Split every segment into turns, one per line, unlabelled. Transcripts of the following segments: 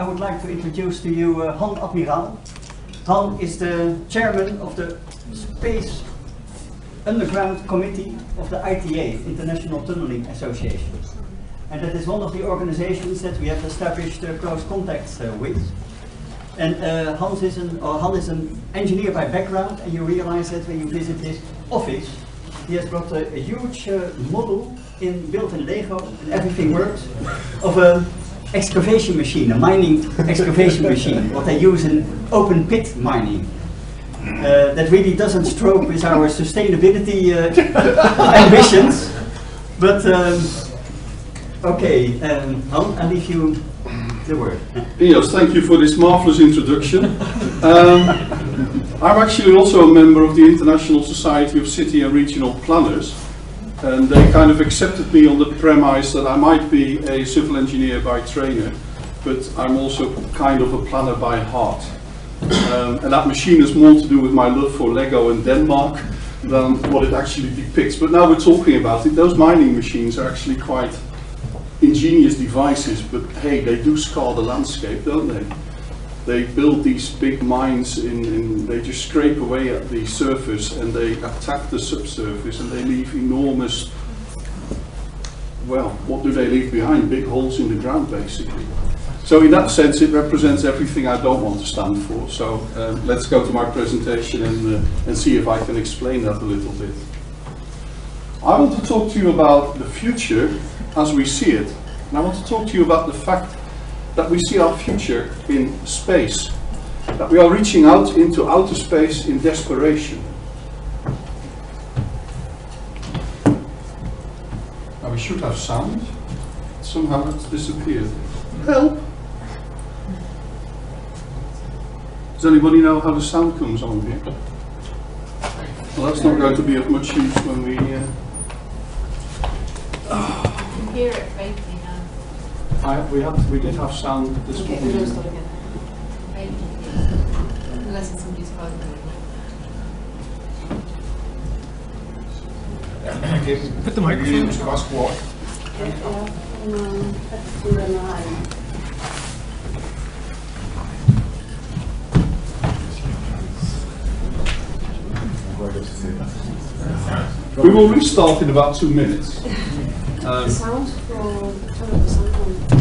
I would like to introduce to you uh, Han Admiraal. Han is the chairman of the Space Underground Committee of the ITA, International Tunneling Association. And that is one of the organizations that we have established uh, close contacts uh, with. And uh, Hans is an, Han is an engineer by background, and you realize that when you visit his office, he has got a, a huge uh, model in built in Lego, and everything works, of a excavation machine, a mining excavation machine, what they use in open pit mining. Uh, that really doesn't stroke with our sustainability uh, ambitions, but um, okay, um, Han, I leave you the word.
Yes, thank you for this marvelous introduction. Um, I'm actually also a member of the International Society of City and Regional Planners, and they kind of accepted me on the premise that I might be a civil engineer by training, but I'm also kind of a planner by heart. Um, and that machine has more to do with my love for Lego and Denmark than what it actually depicts. But now we're talking about it, those mining machines are actually quite ingenious devices, but hey, they do scar the landscape, don't they? They build these big mines in, in, they just scrape away at the surface and they attack the subsurface and they leave enormous, well, what do they leave behind? Big holes in the ground, basically. So in that sense, it represents everything I don't want to stand for. So um, let's go to my presentation and, uh, and see if I can explain that a little bit. I want to talk to you about the future as we see it. And I want to talk to you about the fact that we see our future in space, that we are reaching out into outer space in desperation. Now we should have sound. Somehow it's disappeared. Help! Does anybody know how the sound comes on here? Well, that's not going to be of much use when we. Uh,
You can hear it vaguely now.
I, we have, we did have sound this
Okay,
morning.
we'll start again. Vaguely. Unless it's somebody's phone.
Put the microphone to ask what?
We will restart in about two minutes. Um,
the sound on.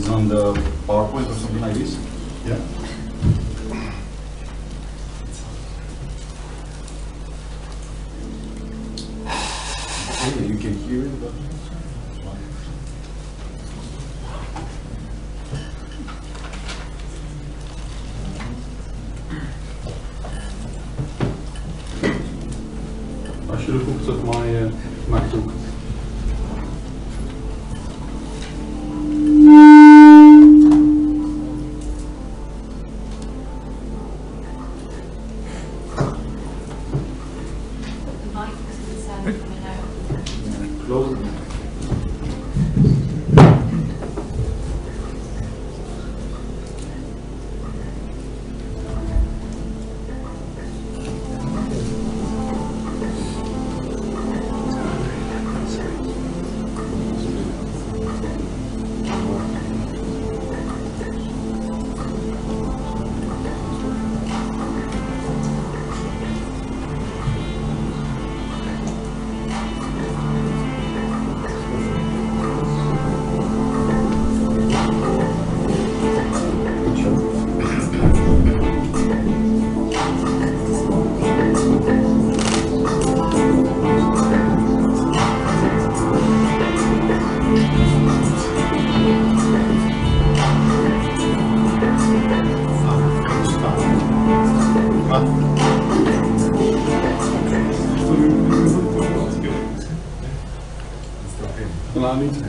Is on the
PowerPoint or something like this.
Yeah.
Okay, you can hear it,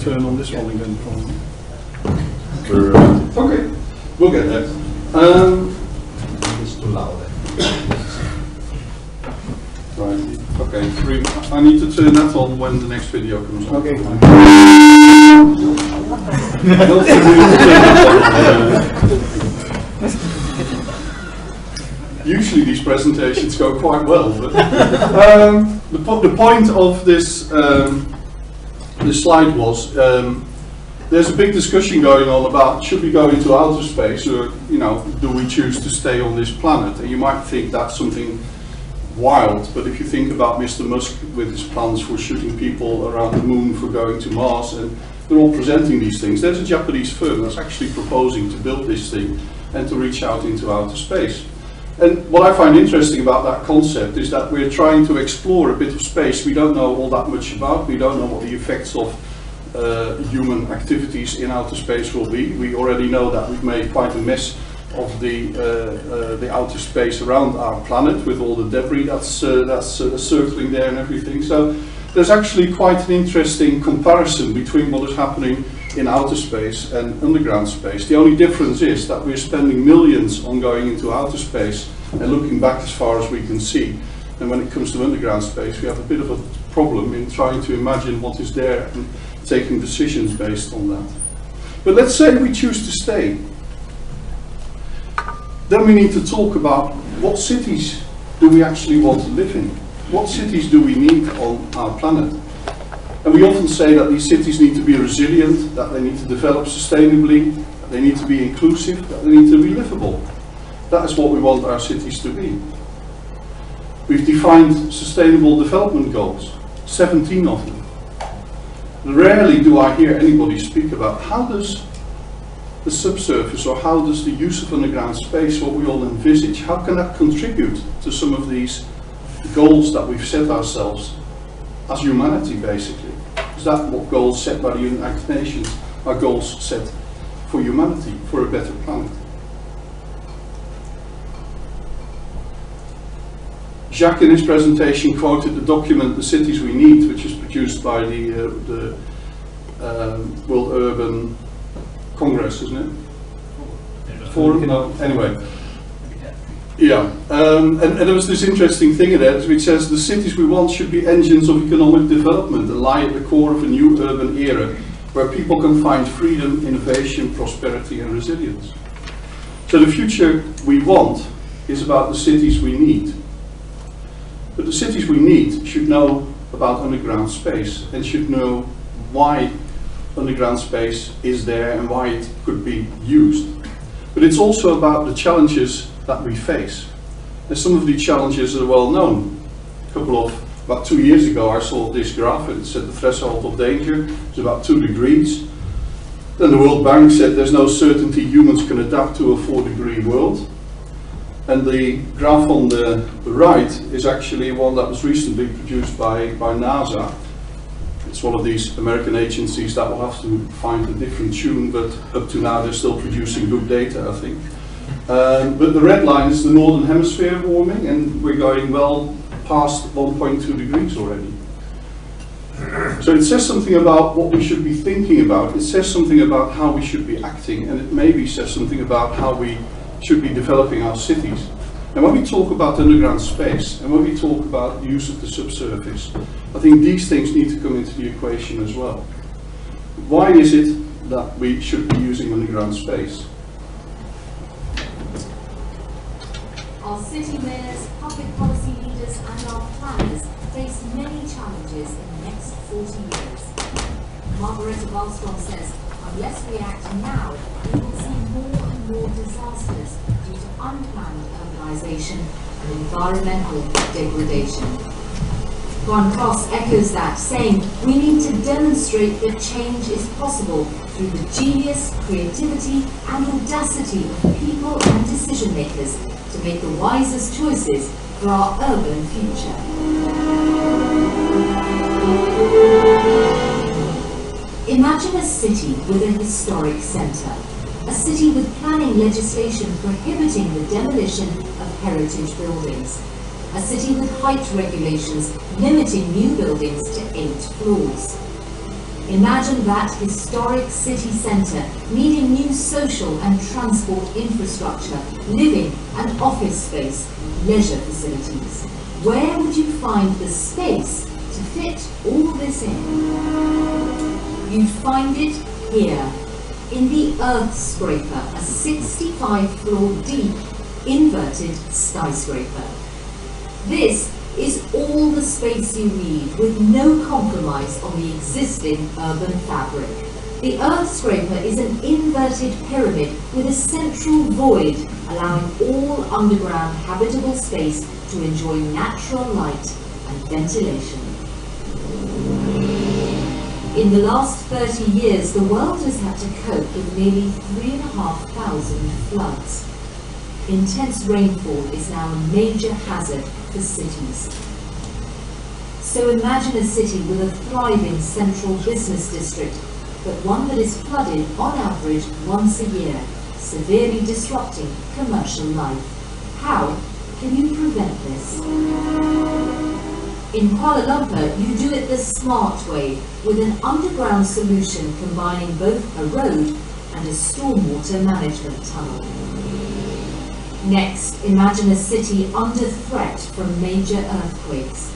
turn on this one again probably.
For, uh,
Okay, we'll get there. Um,
It's too loud.
right, okay, three, I need to turn that on when the next video comes on.
Okay.
Usually these presentations go quite well, but um, the, po- the point of this um, this slide was um, there's a big discussion going on about should we go into outer space or you know do we choose to stay on this planet? And you might think that's something wild, but if you think about Mr. Musk with his plans for shooting people around the moon, for going to Mars, and they're all presenting these things. There's a Japanese firm that's actually proposing to build this thing and to reach out into outer space. And what I find interesting about that concept is that we're trying to explore a bit of space we don't know all that much about. We don't know what the effects of uh, human activities in outer space will be. We already know that we've made quite a mess of the uh, uh, the outer space around our planet with all the debris that's uh, that's uh, circling there and everything. So there's actually quite an interesting comparison between what is happening in outer space and underground space. The only difference is that we're spending millions on going into outer space and looking back as far as we can see. And when it comes to underground space, we have a bit of a problem in trying to imagine what is there and taking decisions based on that. But let's say we choose to stay. Then we need to talk about what cities do we actually want to live in? What cities do we need on our planet? And we often say that these cities need to be resilient, that they need to develop sustainably, that they need to be inclusive, that they need to be livable. That is what we want our cities to be. We've defined sustainable development goals, 17 of them. Rarely do I hear anybody speak about how does the subsurface or how does the use of underground space, what we all envisage, how can that contribute to some of these goals that we've set ourselves as humanity basically? Is that what goals set by the United Nations are goals set for humanity, for a better planet? Jacques in his presentation quoted the document The Cities We Need, which is produced by the, uh, the um, World Urban Congress, isn't it? Forum? No, anyway. Yeah, um, and, and there was this interesting thing in there which says the cities we want should be engines of economic development and lie at the core of a new urban era where people can find freedom, innovation, prosperity and resilience. So the future we want is about the cities we need. But the cities we need should know about underground space and should know why underground space is there and why it could be used. But it's also about the challenges that we face. And some of these challenges are well known. A couple of, about two years ago I saw this graph and it said the threshold of danger is about two degrees. Then the World Bank said there's no certainty humans can adapt to a four degree world. And the graph on the right is actually one that was recently produced by, by NASA. It's one of these American agencies that will have to find a different tune, but up to now they're still producing good data, I think. Um, but the red line is the northern hemisphere warming, and we're going well past 1.2 degrees already. So it says something about what we should be thinking about. It says something about how we should be acting, and it maybe says something about how we should be developing our cities. And when we talk about underground space, and when we talk about use of the subsurface, I think these things need to come into the equation as well. Why is it that we should be using underground space?
Our city mayors, public policy leaders and our planners face many challenges in the next 40 years. Margareta Wahlström says, unless we act now, we will see more and more disasters due to unplanned urbanization and environmental degradation. Joan Clos echoes that, saying, we need to demonstrate that change is possible through the genius, creativity and audacity of people and decision makers to make the wisest choices for our urban future. Imagine a city with a historic centre. A city with planning legislation prohibiting the demolition of heritage buildings. A city with height regulations limiting new buildings to eight floors. Imagine that historic city centre needing new social and transport infrastructure, living and office space, leisure facilities. Where would you find the space to fit all this in? You'd find it here, in the Earth Scraper, a 65 floor deep inverted skyscraper. This is all the space you need with no compromise on the existing urban fabric. The Earth Scraper is an inverted pyramid with a central void allowing all underground habitable space to enjoy natural light and ventilation. In the last 30 years, the world has had to cope with nearly 3,500 floods. Intense rainfall is now a major hazard for cities. So imagine a city with a thriving central business district, but one that is flooded on average once a year, severely disrupting commercial life. How can you prevent this? In Kuala Lumpur, you do it the smart way, with an underground solution combining both a road and a stormwater management tunnel. Next, imagine a city under threat from major earthquakes.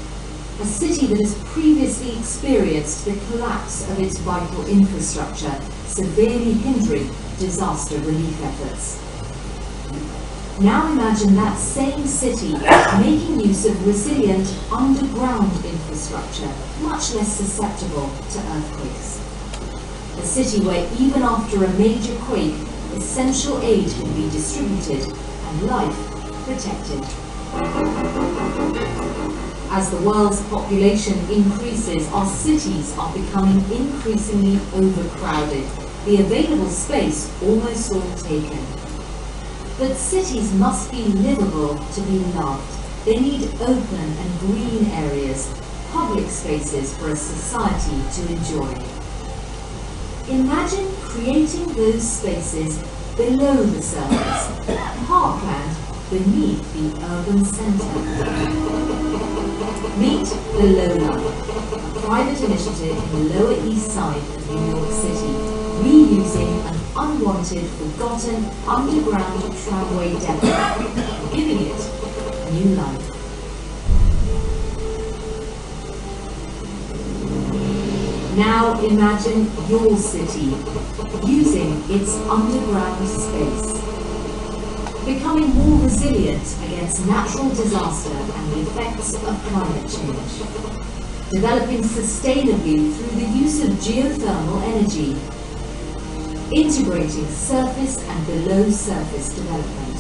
A city that has previously experienced the collapse of its vital infrastructure, severely hindering disaster relief efforts. Now imagine that same city making use of resilient underground infrastructure, much less susceptible to earthquakes. A city where even after a major quake, essential aid can be distributed life protected. As the world's population increases, our cities are becoming increasingly overcrowded. The available space almost all taken. But cities must be livable to be loved. They need open and green areas, public spaces for a society to enjoy. Imagine creating those spaces below the surface, parkland beneath the urban centre. Meet the Low Line, a private initiative in the Lower East Side of New York City, reusing an unwanted, forgotten underground tramway depot, giving it new life. Now imagine your city using its underground space, becoming more resilient against natural disaster and the effects of climate change, developing sustainably through the use of geothermal energy, integrating surface and below surface development,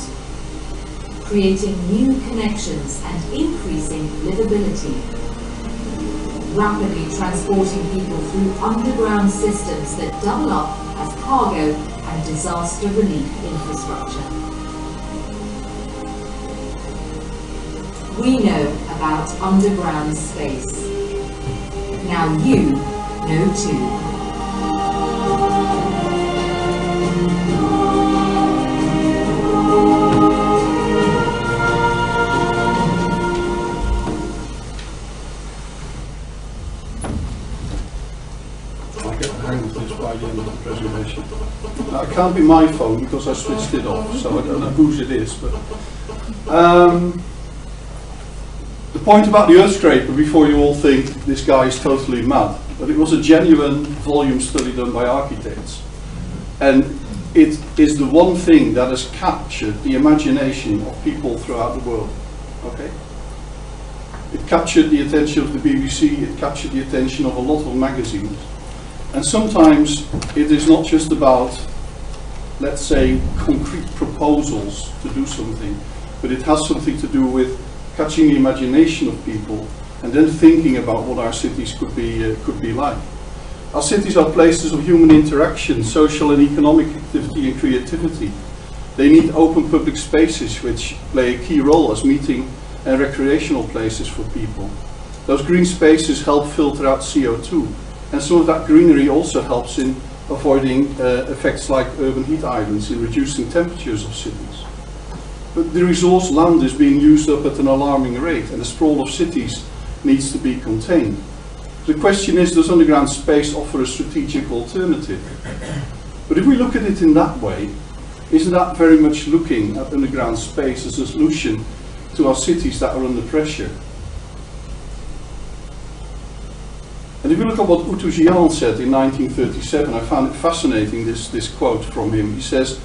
creating new connections and increasing livability, rapidly transporting people through underground systems that double up as cargo and disaster relief infrastructure. We know about underground space. Now you know too.
Can't be my phone because I switched it off, so I don't know whose it is. But um, the point about the earth scraper, before you all think this guy is totally mad, but it was a genuine volume study done by architects, and it is the one thing that has captured the imagination of people throughout the world. Okay. It captured the attention of the BBC, it captured the attention of a lot of magazines. And sometimes it is not just about, let's say, concrete proposals to do something, but it has something to do with catching the imagination of people and then thinking about what our cities could be, uh, could be like. Our cities are places of human interaction, social and economic activity and creativity. They need open public spaces which play a key role as meeting and recreational places for people. Those green spaces help filter out CO2 and some of that greenery also helps in avoiding uh, effects like urban heat islands in reducing temperatures of cities. But the resource land is being used up at an alarming rate and the sprawl of cities needs to be contained. The question is, does underground space offer a strategic alternative? But if we look at it in that way, isn't that very much looking at underground space as a solution to our cities that are under pressure? And if you look at what Utudjian said in 1937, I found it fascinating, this, this quote from him. He says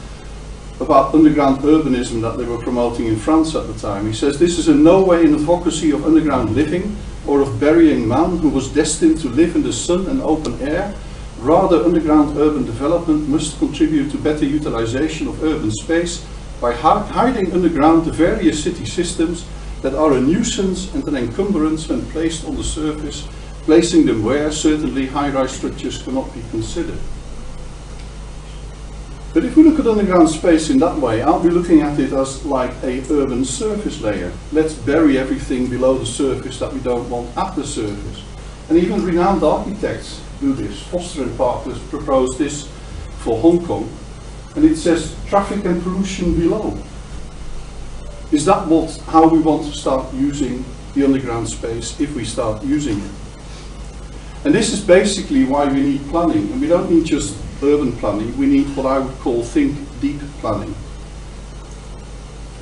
about underground urbanism that they were promoting in France at the time. He says, this is in no way an advocacy of underground living or of burying man who was destined to live in the sun and open air. Rather, underground urban development must contribute to better utilization of urban space by hiding underground the various city systems that are a nuisance and an encumbrance when placed on the surface, placing them where certainly high-rise structures cannot be considered. But if we look at underground space in that way, aren't we looking at it as like a urban surface layer? Let's bury everything below the surface that we don't want at the surface. And even renowned architects do this. Foster and Partners proposed this for Hong Kong, and it says traffic and pollution below. Is that what, how we want to start using the underground space if we start using it? And this is basically why we need planning. And we don't need just urban planning, we need what I would call think deep planning.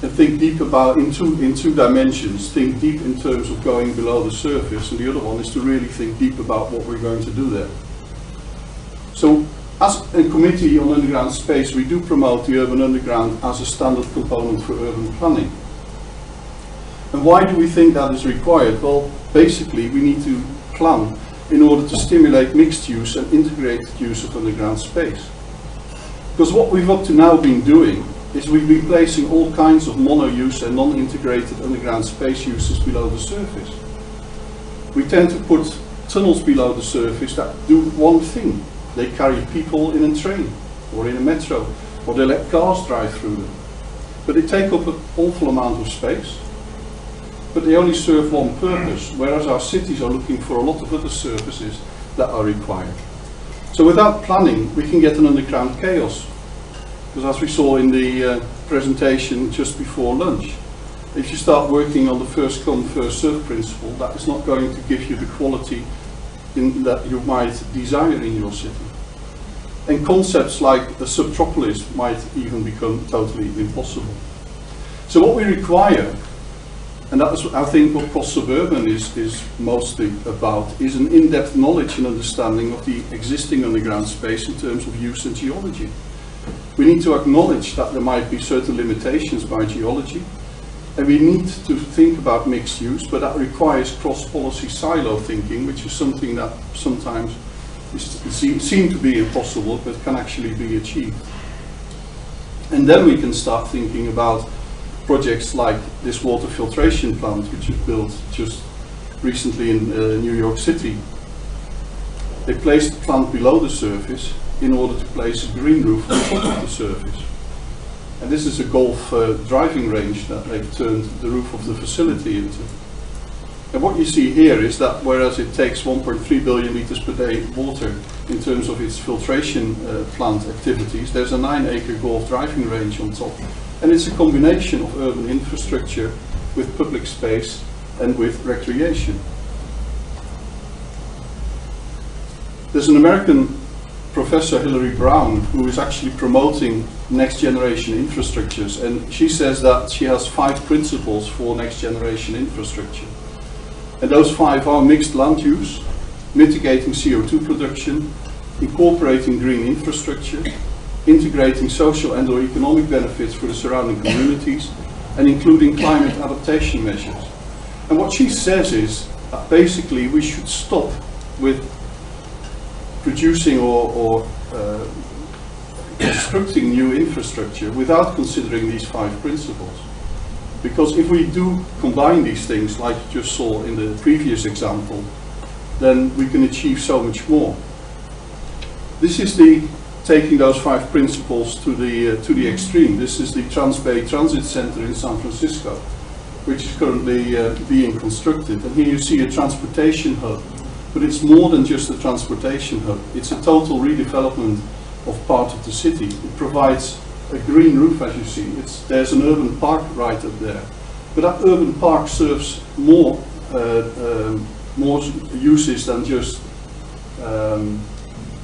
And think deep about in two, in two dimensions. Think deep in terms of going below the surface, and the other one is to really think deep about what we're going to do there. So, as a committee on underground space, we do promote the urban underground as a standard component for urban planning. And why do we think that is required? Well, basically, we need to plan in order to stimulate mixed use and integrated use of underground space. Because what we've up to now been doing is we've been placing all kinds of mono-use and non-integrated underground space uses below the surface. We tend to put tunnels below the surface that do one thing. They carry people in a train or in a metro or they let cars drive through them. But they take up an awful amount of space but they only serve one purpose, whereas our cities are looking for a lot of other services that are required. So without planning, we can get an underground chaos. Because as we saw in the uh, presentation just before lunch, if you start working on the first come, first serve principle, that is not going to give you the quality in, that you might desire in your city. And concepts like the subtropolis might even become totally impossible. So what we require and that's, I think, what COST Sub-Urban is, is mostly about, is an in-depth knowledge and understanding of the existing underground space in terms of use and geology. We need to acknowledge that there might be certain limitations by geology, and we need to think about mixed use, but that requires cross-policy silo thinking, which is something that sometimes is, seem, seem to be impossible, but can actually be achieved. And then we can start thinking about projects like this water filtration plant, which was built just recently in uh, New York City. They placed the plant below the surface in order to place a green roof on top of the surface. And this is a golf uh, driving range that they've turned the roof of the facility into. And what you see here is that whereas it takes 1.3 billion liters per day water in terms of its filtration uh, plant activities, there's a 9 acre golf driving range on top and it's a combination of urban infrastructure with public space and with recreation. There's an American professor, Hilary Brown, who is actually promoting next generation infrastructures, and she says that she has five principles for next generation infrastructure. And those five are mixed land use, mitigating CO2 production, incorporating green infrastructure, integrating social and or economic benefits for the surrounding communities, and including climate adaptation measures. And what she says is that basically we should stop with producing or, or uh, constructing new infrastructure without considering these five principles. Because if we do combine these things, like you just saw in the previous example, then we can achieve so much more. This is the taking those five principles to the, uh, to the extreme. This is the Transbay Transit Center in San Francisco, which is currently uh, being constructed. And here you see a transportation hub, but it's more than just a transportation hub. It's a total redevelopment of part of the city. It provides a green roof, as you see. It's, there's an urban park right up there. But that urban park serves more uh, um, more uses than just um,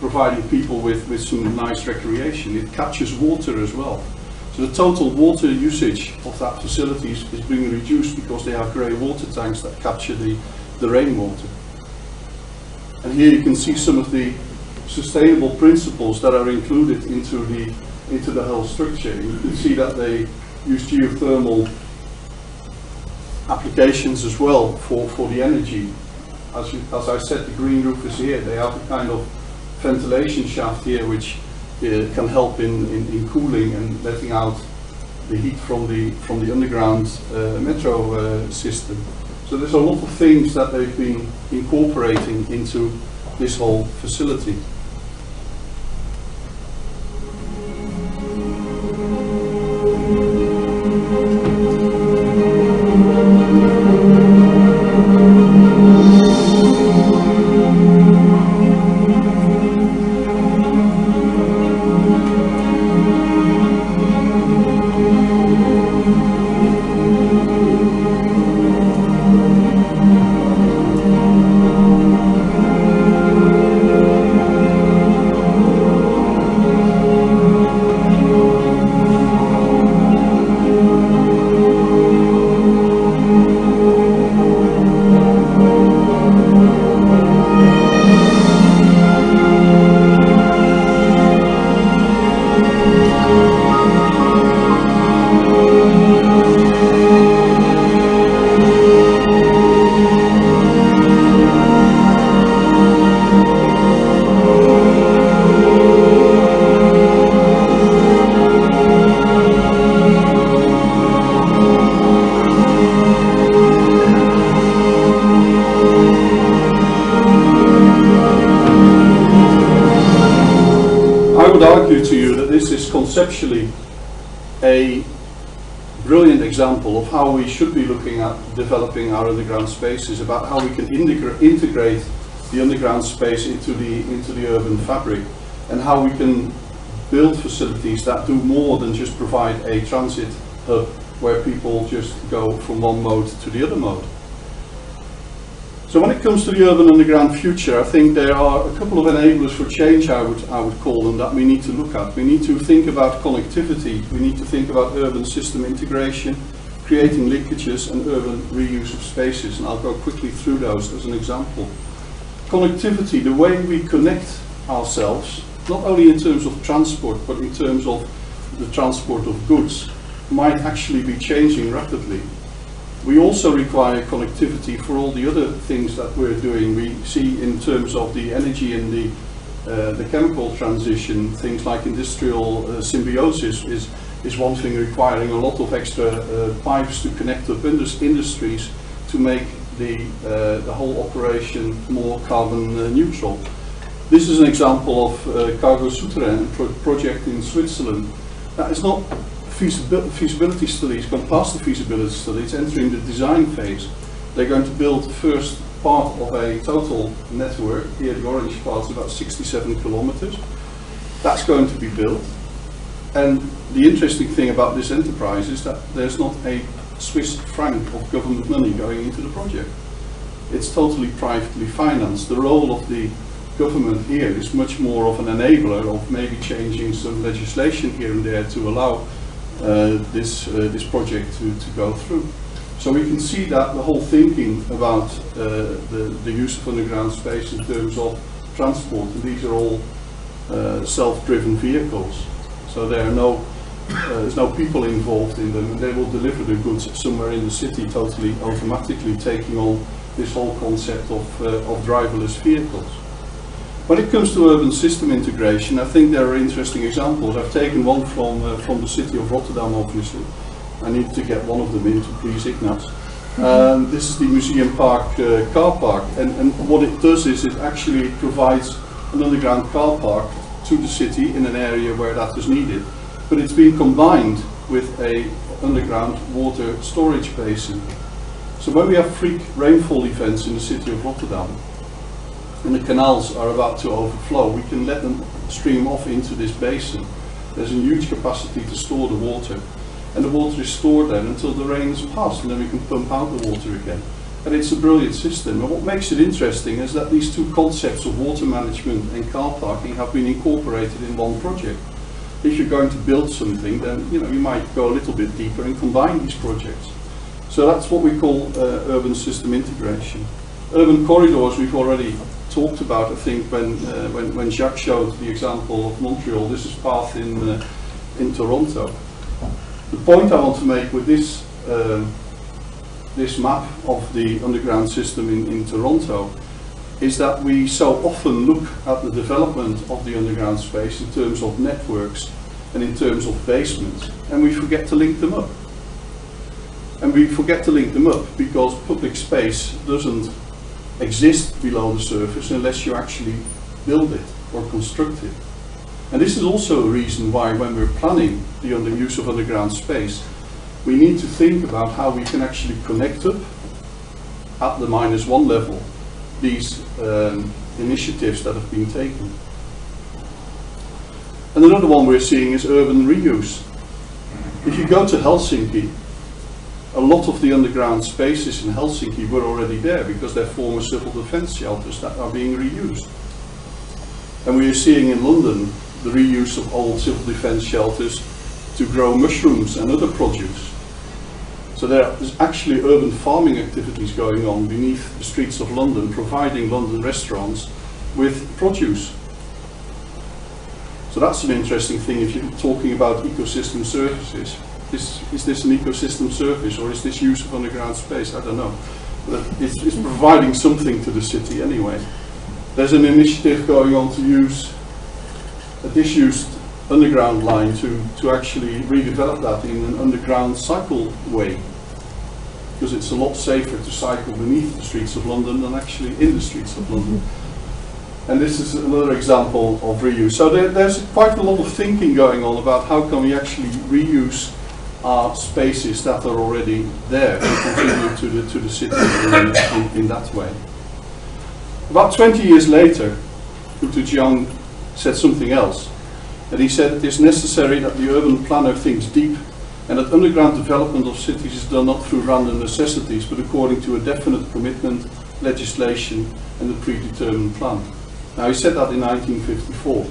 providing people with, with some nice recreation. It captures water as well. So the total water usage of that facility is, is being reduced because they have grey water tanks that capture the, the rainwater. And here you can see some of the sustainable principles that are included into the, into the whole structure. You can see that they use geothermal applications as well for, for the energy. As, you, as I said, the green roof is here. They have a kind of ventilation shaft here which uh, can help in, in, in cooling and letting out the heat from the, from the underground uh, metro uh, system. So there's a lot of things that they've been incorporating into this whole facility. Should be looking at developing our underground spaces, about how we can integrate the underground space into the, into the urban fabric, and how we can build facilities that do more than just provide a transit hub where people just go from one mode to the other mode. So when it comes to the urban underground future, I think there are a couple of enablers for change, I would, I would call them, that we need to look at. We need to think about connectivity, we need to think about urban system integration, creating linkages and urban reuse of spaces, and I'll go quickly through those as an example. Connectivity, the way we connect ourselves, not only in terms of transport, but in terms of the transport of goods, might actually be changing rapidly. We also require connectivity for all the other things that we're doing. We see in terms of the energy and the, uh, the chemical transition, things like industrial uh, symbiosis is, is one thing requiring a lot of extra uh, pipes to connect up indus- industries to make the, uh, the whole operation more carbon uh, neutral. This is an example of uh, Cargo sous terrain pro- project in Switzerland. That is not feasibil- feasibility study, it's gone past the feasibility study, it's entering the design phase. They're going to build the first part of a total network, here the orange part is about 67 kilometers. That's going to be built. And the interesting thing about this enterprise is that there's not a Swiss franc of government money going into the project. It's totally privately financed. The role of the government here is much more of an enabler of maybe changing some legislation here and there to allow uh, this, uh, this project to, to go through. So we can see that the whole thinking about uh, the, the use of underground space in terms of transport, these are all uh, self-driven vehicles. So there are no, uh, there's no people involved in them, they will deliver the goods somewhere in the city totally automatically, taking on this whole concept of, uh, of driverless vehicles. When it comes to urban system integration, I think there are interesting examples. I've taken one from, uh, from the city of Rotterdam, obviously. I need to get one of them in to please Ignace. Um, this is the Museum Park uh, car park, and, and what it does is it actually provides an underground car park to the city in an area where that is needed. But it's been combined with a underground water storage basin. So when we have freak rainfall events in the city of Rotterdam, and the canals are about to overflow, we can let them stream off into this basin. There's a huge capacity to store the water. And the water is stored then until the rain has passed, and then we can pump out the water again. And it's a brilliant system. And what makes it interesting is that these two concepts of water management and car parking have been incorporated in one project. If you're going to build something, then you know you might go a little bit deeper and combine these projects. So that's what we call uh, urban system integration. Urban corridors we've already talked about, I think, when, uh, when, when Jacques showed the example of Montreal. This is path in, uh, in Toronto. The point I want to make with this, um, this map of the underground system in, in Toronto is that we so often look at the development of the underground space in terms of networks and in terms of basements, and we forget to link them up. And we forget to link them up because public space doesn't exist below the surface unless you actually build it or construct it. And this is also a reason why when we're planning the use of underground space, we need to think about how we can actually connect up at the minus one level these um, initiatives that have been taken. And another one we're seeing is urban reuse. If you go to Helsinki, a lot of the underground spaces in Helsinki were already there because they're former civil defense shelters that are being reused. And we are seeing in London the reuse of old civil defense shelters to grow mushrooms and other produce. So there is actually urban farming activities going on beneath the streets of London, providing London restaurants with produce. So that's an interesting thing if you're talking about ecosystem services. Is, is this an ecosystem service or is this use of underground space? I don't know. But it's, it's providing something to the city anyway. There's an initiative going on to use a disused underground line to, to actually redevelop that in an underground cycle way. Because it's a lot safer to cycle beneath the streets of London than actually in the streets of London. And this is another example of reuse. So there, there's quite a lot of thinking going on about how can we actually reuse our spaces that are already there and contribute to the, to the city in, in, in that way. About 20 years later, Dr. Jiang said something else. And he said it is necessary that the urban planner thinks deep and that underground development of cities is done not through random necessities but according to a definite commitment, legislation and a predetermined plan. Now he said that in 1954.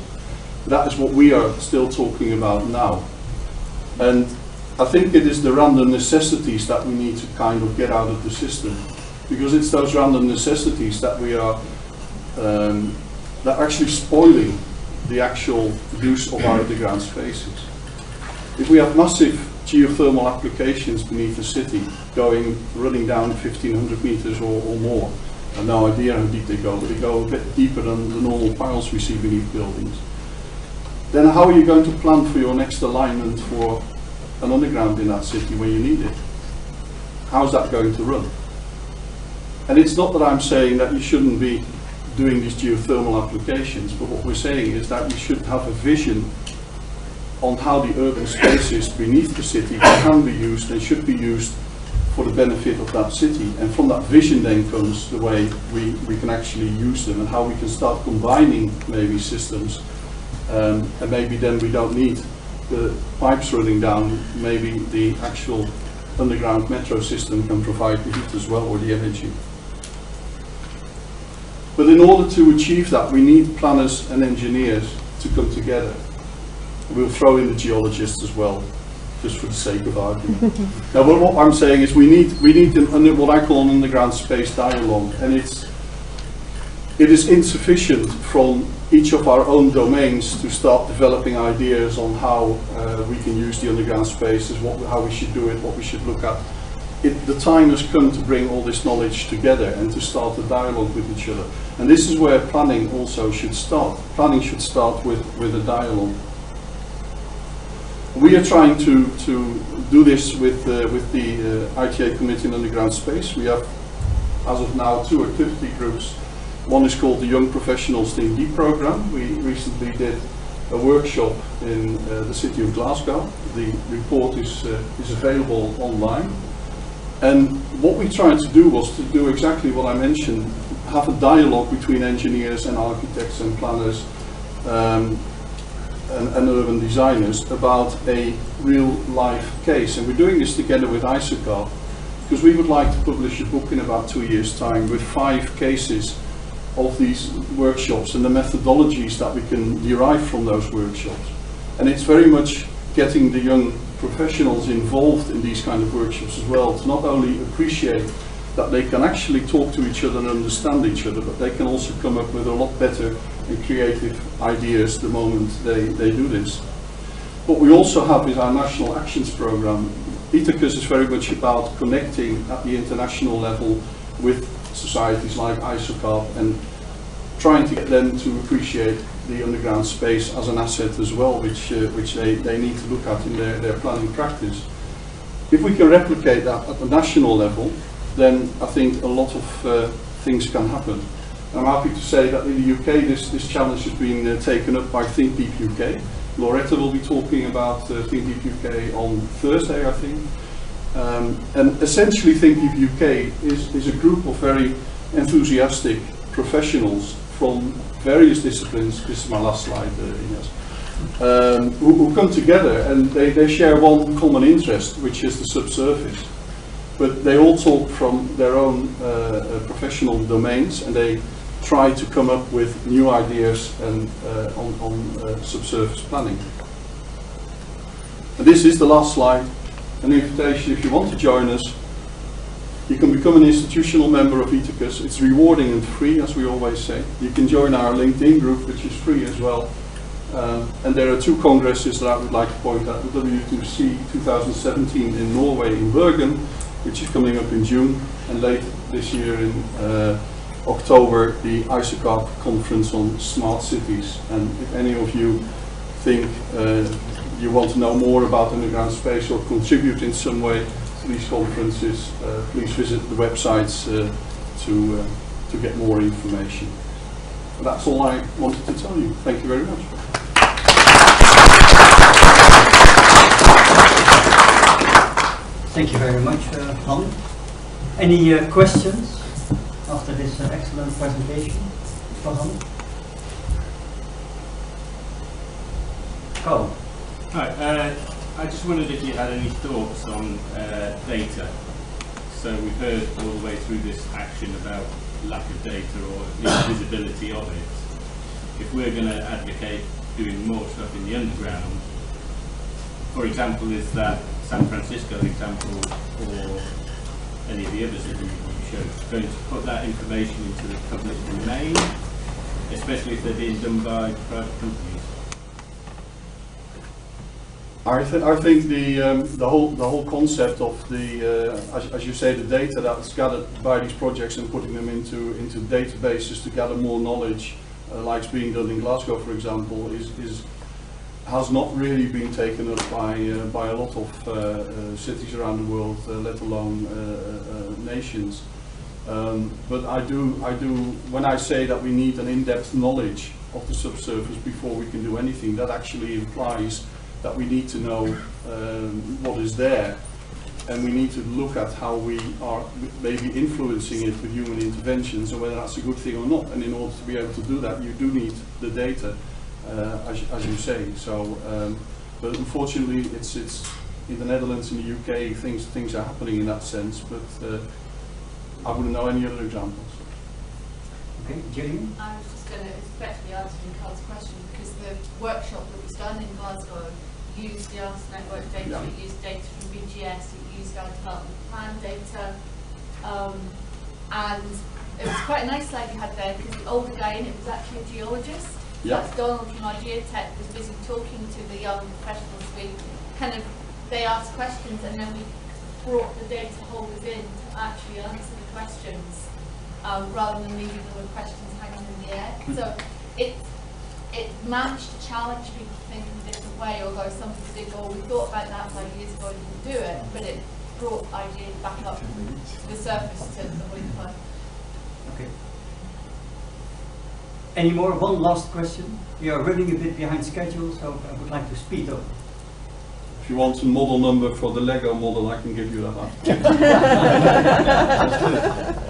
That is what we are still talking about now. And I think it is the random necessities that we need to kind of get out of the system. Because it's those random necessities that we are um, that actually spoiling the actual use of our underground spaces. If we have massive geothermal applications beneath the city, going running down 1500 meters or, or more, I have no idea how deep they go, but they go a bit deeper than the normal piles we see beneath buildings. Then how are you going to plan for your next alignment for an underground in that city when you need it? How's that going to run? And it's not that I'm saying that you shouldn't be doing these geothermal applications, but what we're saying is that we should have a vision on how the urban spaces beneath the city can be used and should be used for the benefit of that city. And from that vision then comes the way we, we can actually use them and how we can start combining maybe systems. Um, and maybe then we don't need the pipes running down, maybe the actual underground metro system can provide the heat as well or the energy. But in order to achieve that, we need planners and engineers to come together. We'll throw in the geologists as well, just for the sake of argument. now, but what I'm saying is we need we need an, what I call an underground space dialogue, and it's it is insufficient from each of our own domains to start developing ideas on how uh, we can use the underground spaces, what, how we should do it, what we should look at. It, the time has come to bring all this knowledge together and to start a dialogue with each other. And this is where planning also should start. Planning should start with, with a dialogue. We are trying to, to do this with, uh, with the uh, ITA Committee on Underground Space. We have, as of now, two activity groups. One is called the Young Professionals D program. We recently did a workshop in uh, the city of Glasgow. The report is, uh, is available online. And what we tried to do was to do exactly what I mentioned, have a dialogue between engineers and architects and planners um, and, and, urban designers about a real life case. And we're doing this together with ISOCARP, because we would like to publish a book in about two years' time with five cases of these workshops and the methodologies that we can derive from those workshops. And it's very much getting the young professionals involved in these kind of workshops as well to not only appreciate that they can actually talk to each other and understand each other, but they can also come up with a lot better creative ideas the moment they, they do this. What we also have is our National Actions Programme. ITACUS is very much about connecting at the international level with societies like ISOCARP and trying to get them to appreciate the underground space as an asset as well, which, uh, which they, they need to look at in their, their planning practice. If we can replicate that at the national level, then I think a lot of uh, things can happen. I'm happy to say that in the UK this, this challenge has been uh, taken up by Think Deep UK. Loretta will be talking about uh, Think Deep UK on Thursday, I think. Um, and essentially Think Deep UK is, is a group of very enthusiastic professionals from various disciplines. This is my last slide, uh, Ines. Um, who, who come together and they, they share one common interest, which is the subsurface. But they all talk from their own uh, uh, professional domains and they try to come up with new ideas and, uh, on, on uh, subsurface planning. And this is the last slide, an invitation if you want to join us. You can become an institutional member of ITACUS. It's rewarding and free, as we always say. You can join our LinkedIn group, which is free as well. Um, and there are two congresses that I would like to point out. The WTC 2017 in Norway, in Bergen, which is coming up in June, and late this year in uh, October, the ISOCARP conference on smart cities. And if any of you think uh, you want to know more about underground space or contribute in some way to these conferences, uh, please visit the websites uh, to, uh, to get more information. And that's all I wanted to tell you. Thank you very much.
Thank you very much, uh, Han. Any uh, questions after this uh, excellent presentation for Han? Carl?
Hi, uh, I just wondered if you had any thoughts on uh, data. So we've heard all the way through this action about lack of data or invisibility of it. If we're going to advocate doing more stuff in the underground, for example, is that San Francisco example or any of the others that you showed going to put that information into the public domain, especially if they're being done by private companies?
I, th- I think the um, the whole the whole concept of the uh, as, as you say the data that's gathered by these projects and putting them into into databases to gather more knowledge, uh, like it's being done in Glasgow, for example, is is has not really been taken up by uh, by a lot of uh, uh, cities around the world, uh, let alone uh, nations. Um, but I do I do when I say that we need an in-depth knowledge of the subsurface before we can do anything, that actually implies that we need to know um, what is there and we need to look at how we are maybe influencing it with human interventions and whether that's a good thing or not. And in order to be able to do that, you do need the data, as, as you say. So, um, but unfortunately, it's it's in the Netherlands, in the UK, things things are happening in that sense. But uh, I wouldn't know any other examples.
Okay, Gillian?
I was just going to effectively answer Carl's question because the workshop that was done in Glasgow used the Arts Network data,
Yeah.
it used data from BGS, it used our development plan data, um, and it was quite a nice slide you had there because the older guy in it was actually a geologist.
Yeah.
That's Donald from our geotech was busy talking to the young professionals. We kind of they asked questions and then we brought the data holders in to actually answer the questions um, rather than leaving them with questions hanging in the air. So it it managed to challenge people to think in a different way, although some people did go, "Oh, we thought about that five years ago and didn't do it, but it brought ideas back up to the surface to the point.
Okay. Any more? One last question. We are running a bit behind schedule, so I would like to speed up.
If you want a model number for the Lego model, I can give you that.